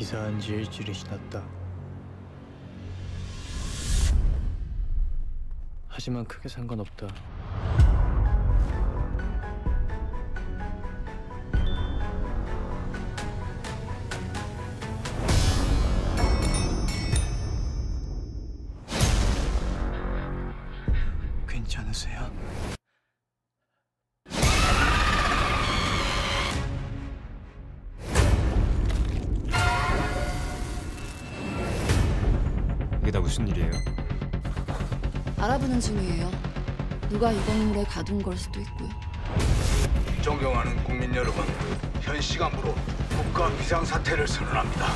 이사한 지 일주일이 지났다. 하지만 크게 상관없다. 괜찮으세요? 이게 다 무슨 일이에요? 알아보는 중이에요. 누가 이 건물에 가둔 걸 수도 있고요. 존경하는 국민 여러분, 현 시간부로 국가 비상 사태를 선언합니다.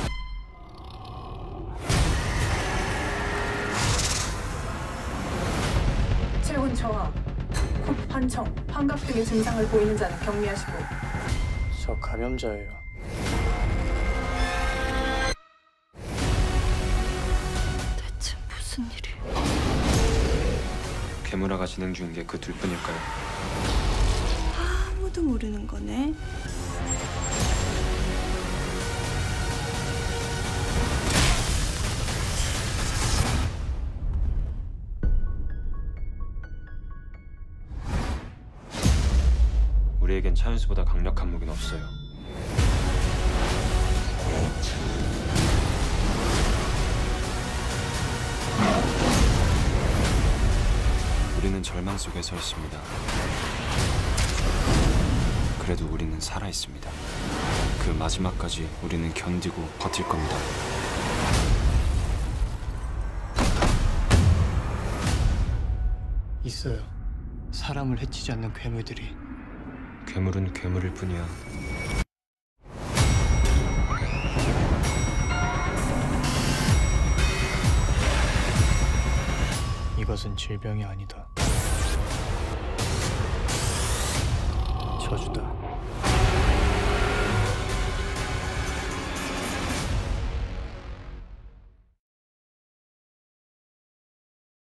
체온 저하, 콧 환청, 환각 등의 증상을 보이는 자는 격리하시고 저 감염자예요. 무슨 일이? 괴물화가 진행 중인 게 그 둘뿐일까요? 아무도 모르는 거네. 우리에겐 차윤수보다 강력한 무기는 없어요. 우리는 절망 속에 서 있습니다. 그래도 우리는 살아 있습니다. 그 마지막까지 우리는 견디고 버틸 겁니다. 있어요. 사람을 해치지 않는 괴물들이. 괴물은 괴물일 뿐이야. 이것은 질병이 아니다. 저주다.